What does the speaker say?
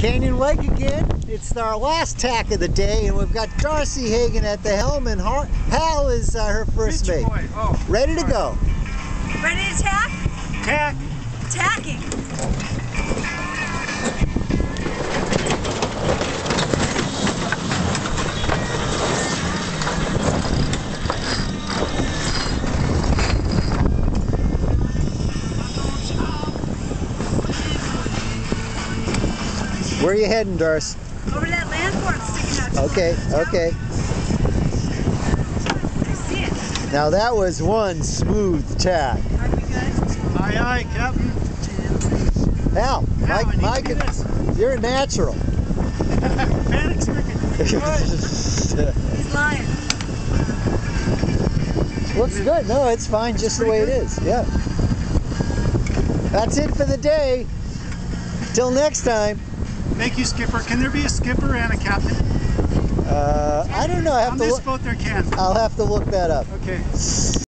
Canyon Lake again. It's our last tack of the day, and we've got Darcy Hagen at the helm, and Har Hal is uh, her first mate. Oh, Ready to go. Ready to tack? tack. Tacking. Where are you heading, Darcy? Over that landform sticking out. Okay, okay. I see it. Now that was one smooth tack. Are we good? Aye, aye, Captain. Hal, Hal, I Mike, Mike, do this. you're a natural. Panic stricken. He's lying. Looks good. No, it's fine just the way it is. Yeah. That's it for the day. Till next time. Thank you, Skipper. Can there be a skipper and a captain? Uh, I don't know. I have On to this look. boat there can. I'll have to look that up. Okay.